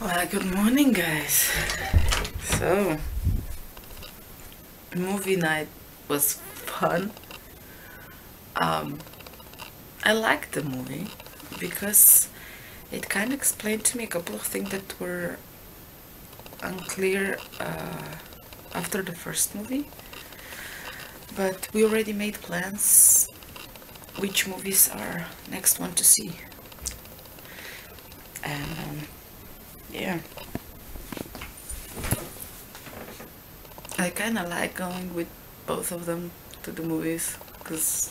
Well, good morning, guys. So, movie night was fun. Um, I liked the movie because it kind of explained to me a couple of things that were unclear uh, after the first movie. But we already made plans which movies are next one to see. And um, yeah. I kind of like going with both of them to the movies because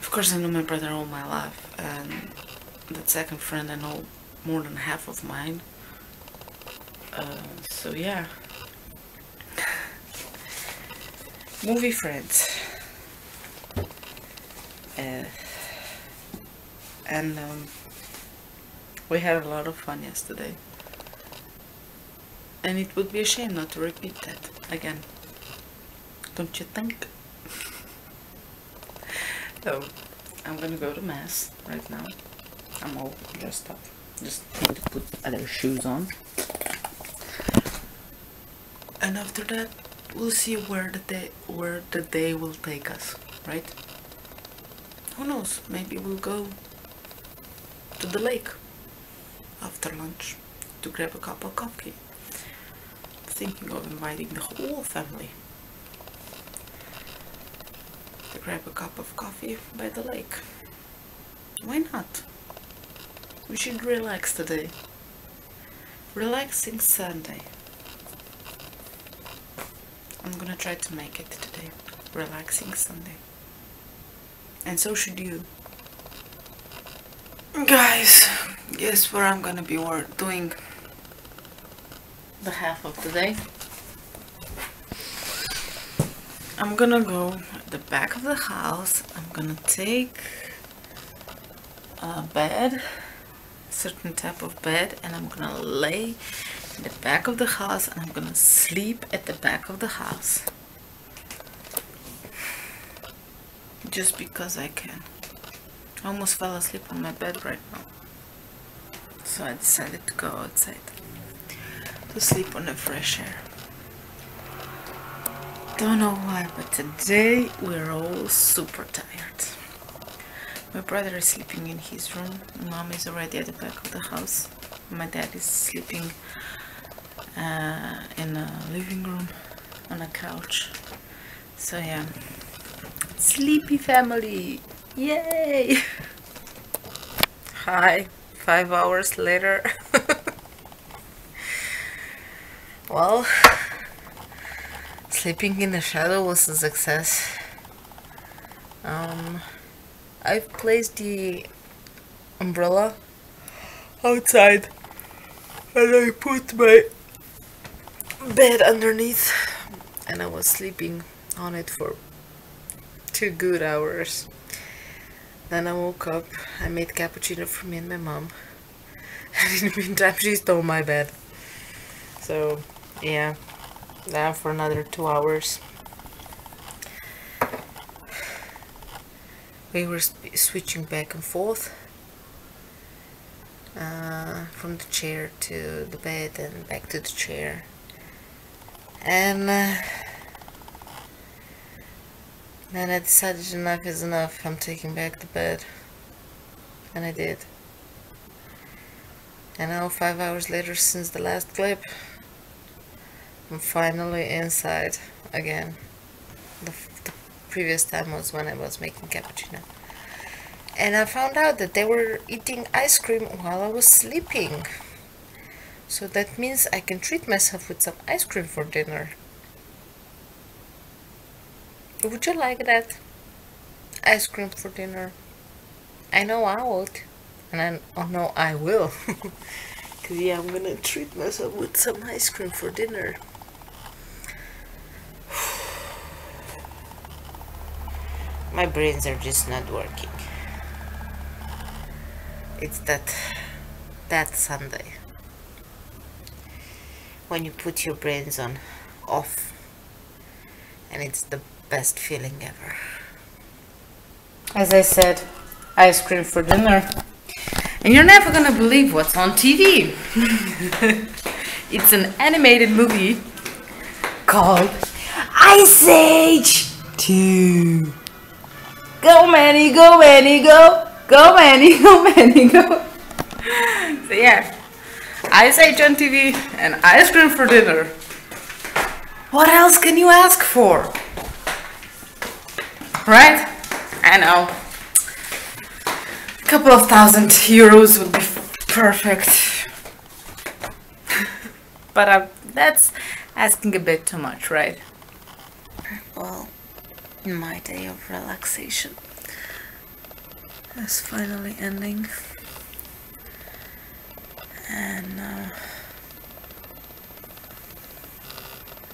of course I know my brother all my life and that second friend I know more than half of mine. Uh, so yeah. Movie friends. Uh, and um, we had a lot of fun yesterday. And it would be a shame not to repeat that again. Don't you think? so, I'm gonna go to mass right now. I'm all dressed up. Just need to put other shoes on. And after that, we'll see where the day where the day will take us, right? Who knows? Maybe we'll go to the lake after lunch to grab a cup of coffee. Thinking of inviting the whole family to grab a cup of coffee by the lake. Why not? We should relax today. Relaxing Sunday. I'm gonna try to make it today. Relaxing Sunday. And so should you. Guys, guess what I'm gonna be doing the half of the day. I'm gonna go at the back of the house. I'm gonna take a bed, a certain type of bed, and I'm gonna lay in the back of the house and I'm gonna sleep at the back of the house. Just because I can. I almost fell asleep on my bed right now. So I decided to go outside to sleep on the fresh air. Don't know why, but today we're all super tired. My brother is sleeping in his room. Mom is already at the back of the house. My dad is sleeping uh, in a living room on a couch. So yeah, sleepy family. Yay! Hi, five hours later. well, sleeping in the shadow was a success. Um, I've placed the umbrella outside and I put my bed underneath and I was sleeping on it for two good hours. Then I woke up, I made cappuccino for me and my mom. And in the meantime, she stole my bed. So, yeah, now for another two hours. We were switching back and forth uh, from the chair to the bed and back to the chair. And uh, then I decided enough is enough. I'm taking back the bed. And I did. And now, five hours later since the last clip, I'm finally inside again. The, the previous time was when I was making cappuccino. And I found out that they were eating ice cream while I was sleeping. So that means I can treat myself with some ice cream for dinner. Would you like that? Ice cream for dinner? I know I would. And I oh no, I will. Because, yeah, I'm gonna treat myself with some ice cream for dinner. My brains are just not working. It's that that Sunday when you put your brains on off and it's the best feeling ever. As I said, ice cream for dinner. And you're never gonna believe what's on TV. it's an animated movie called Ice Age 2. Go Manny, go Manny, go! Go Manny, go Manny, go! So yeah, Ice Age on TV and ice cream for dinner. What else can you ask for? Right? I know. A couple of thousand euros would be perfect. but uh, that's asking a bit too much, right? Well, my day of relaxation is finally ending. And uh,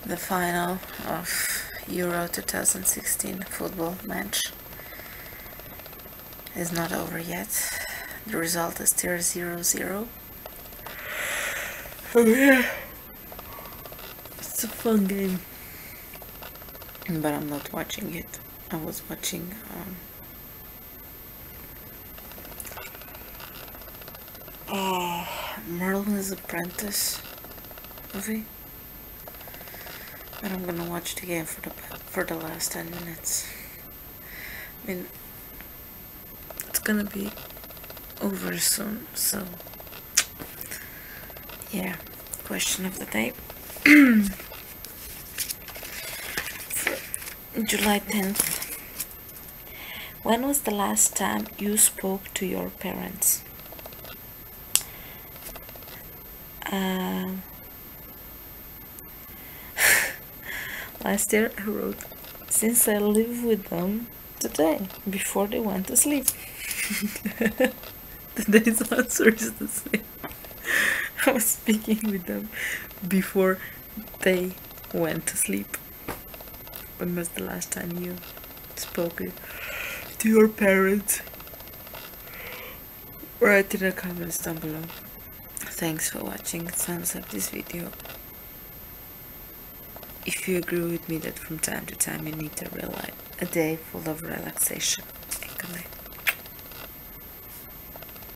the final of Euro 2016 football match is not over yet. The result is still 0 0. Oh yeah. It's a fun game. But I'm not watching it. I was watching um, oh, Merlin's Apprentice movie. But I'm gonna watch the game for the for the last 10 minutes. I mean, it's gonna be over soon, so yeah. Question of the day. July 10th. When was the last time you spoke to your parents? Um, last year I wrote, since I live with them today, before they went to sleep. Today's answer is the same. I was speaking with them before they went to sleep. When was the last time you spoke to your parents? Write in the comments down below. Thanks for watching. Thumbs up this video. If you agree with me that from time to time you need a real life, a day full of relaxation. And night.